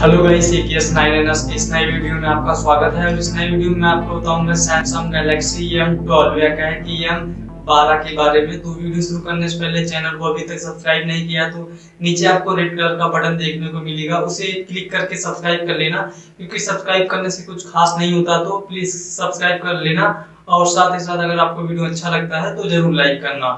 Hello guys एक S nine N S, इस नए वीडियो में आपका स्वागत है। और इस नए वीडियो में आपको बताऊँगा सैमसंग गैलेक्सी एम ट्वेल्व या कहे कि एम बारह के बारे में। तो वीडियो शुरू करने से पहले चैनल को अभी तक सब्सक्राइब नहीं किया तो नीचे आपको रेड कलर का बटन देखने को मिलेगा। उसे क्लिक करके सब्सक्राइब कर लेना, क्योंकि सब्सक्राइब करने से कुछ खास नहीं होता तो प्लीज़ सब्सक्राइब कर लेना। और साथ ही साथ अगर आपको वीडियो अच्छा लगता है तो ज़रूर लाइक करना।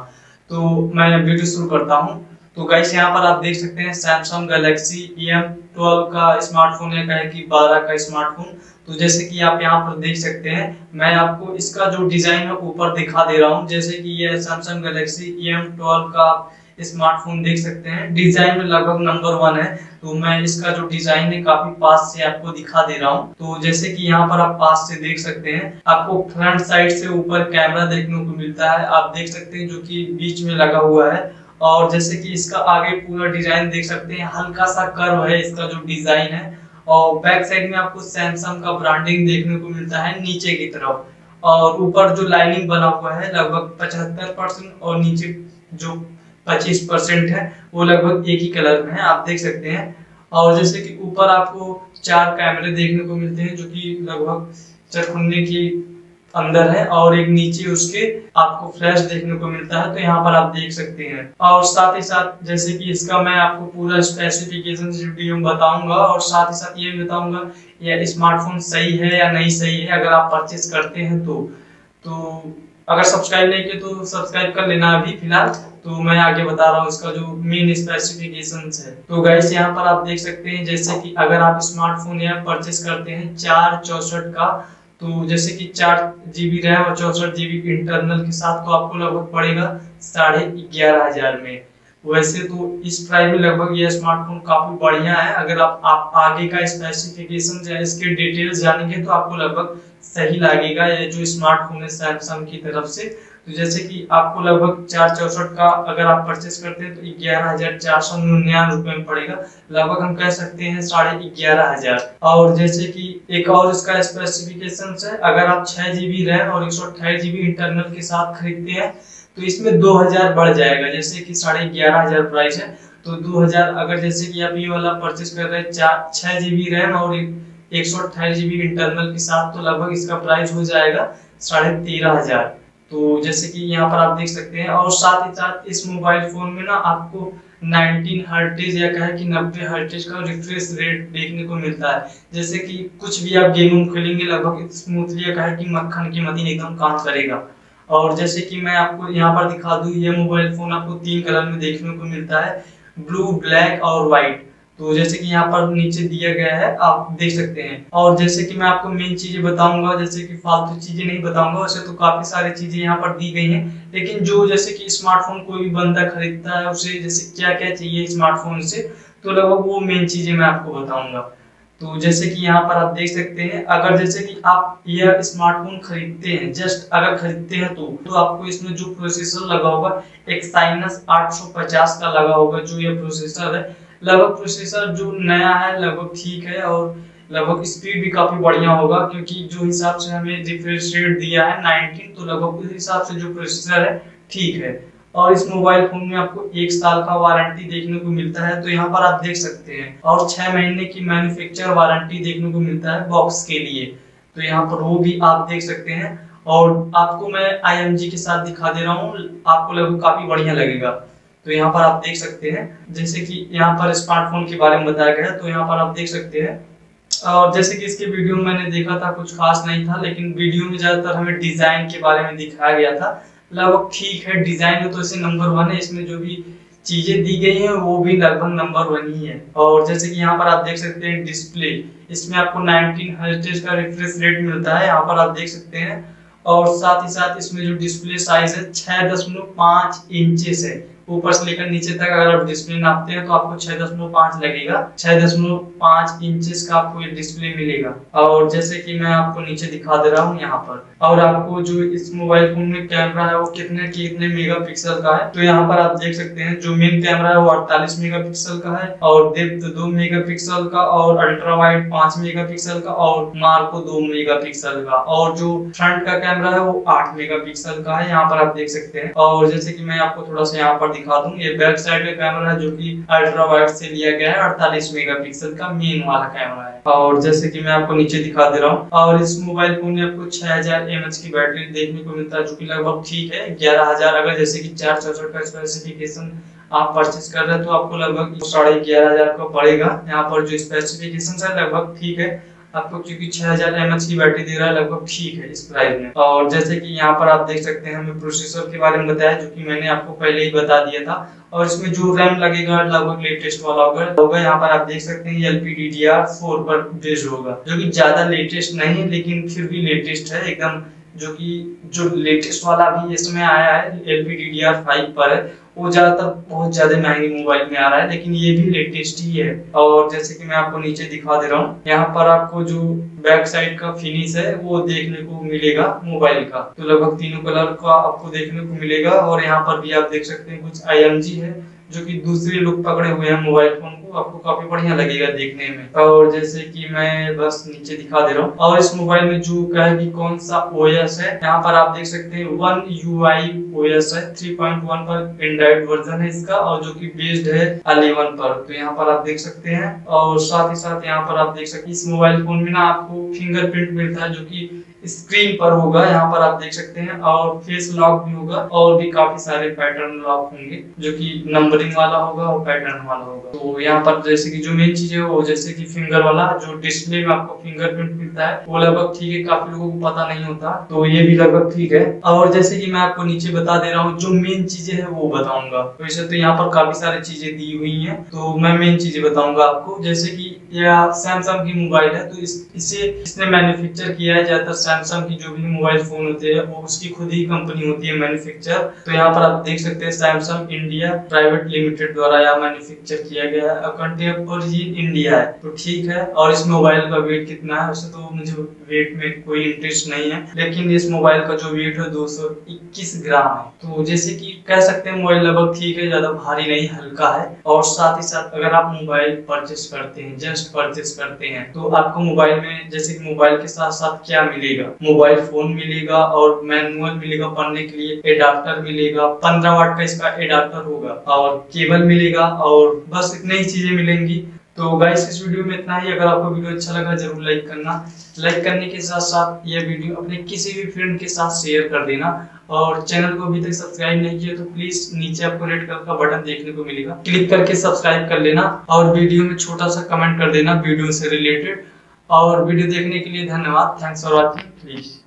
तो मैं वीडियो शुरू करता हूँ। तो गाइस यहाँ पर आप देख सकते हैं सैमसंग गैलेक्सी एम ट्वेल्व का स्मार्टफ़ोन है, कहे कि बारह का स्मार्टफ़ोन तो जैसे कि आप यहाँ पर देख सकते हैं, मैं आपको इसका जो डिज़ाइन है ऊपर दिखा दे रहा हूँ। जैसे कि ये सैमसंग गैलेक्सी एम ट्वेल्व का स्मार्टफ़ोन देख सकते हैं। डिज़ाइन में लगभग नंबर वन है। तो मैं इसका जो डिज़ाइन है काफ़ी पास से आपको दिखा दे रहा हूँ। तो जैसे कि यहाँ पर आप पास से देख सकते हैं, आपको फ्रंट साइड से ऊपर कैमरा देखने को मिलता है। आप देख सकते हैं जो कि बीच में लगा हुआ है। और जैसे कि इसका आगे पूरा डिज़ाइन देख सकते हैं। हल्का सा कर्व है इसका जो डिज़ाइन है। और बैक साइड में आपको सैमसंग का ब्रांडिंग देखने को मिलता है नीचे की तरफ़। और ऊपर जो लाइनिंग बना हुआ है लगभग पचहत्तर परसेंट और नीचे जो पच्चीस परसेंट है, वो लगभग एक ही कलर में है। आप देख सकते हैं। और जैसे कि ऊपर आपको चार कैमरे देखने को मिलते हैं, जो कि लगभग चरखुन्ने की अंदर है और एक नीचे उसके आपको फ्लैश देखने को मिलता है तो यहाँ पर आप देख सकते हैं। और साथ ही साथ, जैसे कि इसका मैं आपको पूरा स्पेसिफिकेशन वीडियो में बताऊँगा, और साथ ही साथ ये बताऊँगा यह स्मार्टफ़ोन सही है या नहीं सही है, अगर आप परचेज करते हैं तो। तो अगर सब्सक्राइब नहीं किया तो सब्सक्राइब कर लेना अभी फ़िलहाल। तो मैं आगे बता रहा हूँ, इसका जो मेन स्पेसिफिकेशन है। तो गाइस यहाँ पर आप देख सकते हैं, जैसे कि अगर आप स्मार्टफ़ोन यहाँ परचेस करते हैं, चार चौसठ का तो जैसे कि चार जीबी रैम और चौसठ जीबी इंटरनल के साथ तो आपको लगभग पड़ेगा साढ़े ग्यारह हज़ार में। वैसे तो इस प्राइस में लगभग यह स्मार्टफ़ोन काफ़ी बढ़िया है। अगर आप, आप आगे का स्पेसिफिकेशन या इसके डिटेल्स जानेंगे तो आपको लगभग सही लगेगा। ये जो स्मार्टफ़ोन है सैमसंग की तरफ़ से तो जैसे कि आपको लगभग चार चौसठ का अगर आप परचेस करते हैं तो ग्यारह हज़ार चार सौ निन्यानवे रुपए में पड़ेगा। लगभग हम कह सकते हैं साढ़े ग्यारह हज़ार। और जैसे कि एक और इसका स्पेसिफिकेशन है, अगर आप छह जीबी रैम और एक सौ अट्ठाईस जीबी इंटरनल के साथ खरीदते हैं तो इसमें दो हज़ार बढ़ जाएगा। जैसे कि साढ़े ग्यारह हज़ार प्राइस है तो दो हज़ार अगर जैसे कि आप ये वाला परचेस कर रहे हैं, चार जीबी रैम और एक सौ अट्ठाईस जीबी इंटरनल के साथ तो लगभग इसका प्राइस हो जाएगा साढ़े तेरह हज़ार। तो जैसे कि यहाँ पर आप देख सकते हैं, और साथ ही साथ इस मोबाइल फ़ोन में ना आपको 19 हर्टेज या कहे कि 90 हर्टेज का रिफ्रेश रेट देखने को मिलता है। जैसे कि कुछ भी आप गेम खेलेंगे, लगभग स्मूथली या कहे कि मक्खन की मतीन एकदम काम करेगा। और जैसे कि मैं आपको यहाँ पर दिखा दूँ, ये मोबाइल फ़ोन आपको तीन कलर में देखने को मिलता है ब्लू ब्लैक और व्हाइट तो जैसे कि यहाँ पर नीचे दिया गया है, आप देख सकते हैं। और जैसे कि मैं आपको मेन चीज़ें बताऊँगा, जैसे कि फालतू चीज़ें नहीं बताऊँगा, वैसे तो काफ़ी सारी चीज़ें यहाँ पर दी गई हैं। लेकिन जो जैसे कि स्मार्टफ़ोन कोई भी बंदा खरीदता है, उसे जैसे क्या क्या चाहिए स्मार्टफ़ोन से तो लगभग वो मेन चीज़ें मैं आपको बताऊँगा। तो जैसे कि यहाँ पर आप देख सकते हैं, अगर जैसे कि आप यह स्मार्टफ़ोन खरीदते हैं जस्ट अगर खरीदते हैं तो तो आपको इसमें जो प्रोसेसर लगा होगा, एक साइनस 850 का लगा होगा, जो यह प्रोसेसर है। लगभग प्रोसेसर जो नया है, लगभग ठीक है और लगभग स्पीड भी काफ़ी बढ़िया होगा क्योंकि जो हिसाब से हमें रिफ्रेश रेट दिया है 19 तो लगभग उस हिसाब से जो प्रोसेसर है, ठीक है। और इस मोबाइल फ़ोन में आपको एक साल का वारंटी देखने को मिलता है तो यहाँ पर आप देख सकते हैं। और छह महीने की मैन्युफैक्चर वारंटी देखने को मिलता है बॉक्स के लिए। तो यहाँ पर वो भी आप देख सकते हैं। और आपको मैं आईएमजी के साथ दिखा दे रहा हूँ, आपको लगभग काफ़ी बढ़िया लगेगा। तो यहाँ पर आप देख सकते हैं, जैसे कि यहाँ पर स्मार्टफ़ोन के बारे में बताया गया है तो यहाँ पर आप देख सकते हैं। और जैसे कि इसके वीडियो में मैंने देखा था, कुछ खास नहीं था, लेकिन वीडियो में ज़्यादातर हमें डिज़ाइन के बारे में दिखाया गया था। लगभग ठीक है डिज़ाइन में तो इसे नंबर वन है, इसमें जो भी चीज़ें दी गई हैं, वो भी लगभग नंबर वन ही है। और जैसे कि यहाँ पर आप देख सकते हैं डिस्प्ले इसमें आपको 19 हर्ट्ज का रिफ्रेश रेट मिलता है, यहाँ पर आप देख सकते हैं। और साथ ही साथ इसमें जो डिस्प्ले साइज़ है, छह दशमलव पाँच इंचेस है। ऊपर से लेकर नीचे तक अगर आप डिस्प्ले नापते हैं तो आपको छह दशमलव पाँच लगेगा। छह दशमलव पाँच इंचेस का आपको ये डिस्प्ले मिलेगा। और जैसे कि मैं आपको नीचे दिखा दे रहा हूँ यहाँ पर। और आपको जो इस मोबाइल फ़ोन में कैमरा है, वो कितने कितने मेगा पिक्सल का है तो यहाँ पर आप देख सकते हैं, जो मेन कैमरा है, वो अड़तालीस मेगा पिक्सल का है, और डेप्थ दो मेगा पिक्सल का, और अल्ट्रा वाइड पाँच मेगा पिक्सल का, और मार्को दो मेगा पिक्सल का। और जो फ्रंट का कैमरा है, वो आठ मेगा पिक्सल का है, यहाँ पर आप देख सकते हैं। और जैसे की मैं आपको थोड़ा सा यहाँ पर दिखा दूँ, ये बैक साइड का कैमरा है जो कि अल्ट्रा वाइड से लिया गया है 48 मेगापिक्सल का मेन वाला कैमरा है। और जैसे कि मैं आपको नीचे दिखा दे रहा हूँ, और इस मोबाइल फ़ोन में आपको 6000 हज़ार एम एच की बैटरी देखने को मिलता है, जो कि लगभग ठीक है, ग्यारह हज़ार अगर जैसे की चार चौसठ का स्पेसिफिकेशन आप परचेज कर रहे हैं तो आपको लगभग साढ़े ग्यारह हज़ार का पड़ेगा। यहाँ पर जो स्पेसिफिकेशन है, लगभग ठीक है। आपको क्योंकि 6000 हज़ार की बैटरी दे रहा है, लगभग ठीक है इस प्राइस में। और जैसे कि यहाँ पर आप देख सकते हैं हमें प्रोसेसर के बारे में बताया, जो कि मैंने आपको पहले ही बता दिया था। और इसमें जो रैम लगेगा, लगभग लेटेस्ट वाला होगा होगा यहाँ पर आप देख सकते हैं L P D D R four पर बेस्ड होगा, जो कि ज़्यादा लेटेस्ट नहीं, लेकिन फिर भी लेटेस्ट है, एकदम जो कि, जो लेटेस्ट वाला भी इसमें आया है L P D D R five पर है, वो ज़्यादातर बहुत ज़्यादा महँगी मोबाइल में आ रहा है, लेकिन ये भी लेटेस्ट ही है। और जैसे कि मैं आपको नीचे दिखा दे रहा हूँ, यहाँ पर आपको जो बैक साइड का फिनिश है, वो देखने को मिलेगा मोबाइल का। तो लगभग तीनों कलर का आपको देखने को मिलेगा, और यहाँ पर भी आप देख सकते हैं कुछ आईएमजी है जो कि दूसरे लोग पकड़े हुए हैं मोबाइल फ़ोन को, आपको काफ़ी बढ़िया लगेगा देखने में। और जैसे कि मैं बस नीचे दिखा दे रहा हूँ। और इस मोबाइल में जो क्या है कि कौन सा ओएस है, यहाँ पर आप देख सकते हैं वन यू आई ओएस है 3.1 पर एंड्रॉइड वर्जन है इसका, और जो कि बेस्ड है अलेवन पर। तो यहाँ पर आप देख सकते हैं। और साथ ही साथ यहाँ पर आप देख सकते इस मोबाइल फ़ोन में ना आपको फिंगरप्रिंट मिलता है, जो की स्क्रीन पर होगा, यहाँ पर आप देख सकते हैं, और फेस लॉक भी होगा, और भी काफ़ी सारे पैटर्न लॉक होंगे, जो कि नंबरिंग वाला होगा और पैटर्न वाला होगा। तो यहाँ पर जैसे कि जो मेन चीज़ है, वो जैसे कि फिंगर वाला, जो डिस्प्ले में आपको फिंगरप्रिंट मिलता है, वो लगभग ठीक है, काफ़ी लोगों को पता नहीं होता तो ये भी लगभग ठीक है। और जैसे की मैं आपको नीचे बता दे रहा हूँ, जो मेन चीज़ें है, वो बताऊँगा। वैसे तो यहाँ पर काफ़ी सारी चीज़ें दी हुई है तो मैं मेन चीज़ें बताऊँगा आपको। जैसे की यह सैमसंग की मोबाइल है तो इसे इसने मैन्युफेक्चर किया है, ज़्यादातर सैमसंग की जो भी मोबाइल फ़ोन होते हैं, वो उसकी खुद ही कंपनी होती है मैन्युफैक्चर तो यहाँ पर आप देख सकते हैं सैमसंग इंडिया प्राइवेट लिमिटेड द्वारा यह मैन्युफैक्चर किया गया है। कंट्री और ये इंडिया है। तो ठीक है। और इस मोबाइल का वेट कितना है? वैसे तो मुझे वेट में कोई इंटरेस्ट नहीं है। लेकिन इस मोबाइल का जो वेट है, दो सौ इक्कीस ग्राम है। तो जैसे की कह सकते हैं, मोबाइल लगभग ठीक है, ज़्यादा भारी नहीं, हल्का है। और साथ ही साथ अगर आप मोबाइल परचेस करते हैं जस्ट परचेस करते हैं तो आपको मोबाइल में, जैसे कि मोबाइल के साथ साथ क्या मिलेगा? मोबाइल मोबाइल फ़ोन मिलेगा और मैनुअल मिलेगा पढ़ने के लिए एडाप्टर मिलेगा, पंद्रह वाट का इसका एडाप्टर होगा और केबल मिलेगा और बस इतनी ही चीज़ें मिलेंगी। तो गाइस इस वीडियो में इतना ही। अगर आपको वीडियो अच्छा लगा, ज़रूर लाइक करना। लाइक करने के साथ साथ ये वीडियो अपने किसी भी फ्रेंड के साथ शेयर कर देना। और चैनल को अभी तक सब्सक्राइब नहीं किया तो प्लीज़ नीचे आपको रेड कलर का बटन देखने को मिलेगा। क्लिक करके सब्सक्राइब कर लेना और वीडियो में छोटा सा कमेंट कर देना वीडियो से रिलेटेड और वीडियो देखने के लिए धन्यवाद। Thanks for watching. प्लीज़।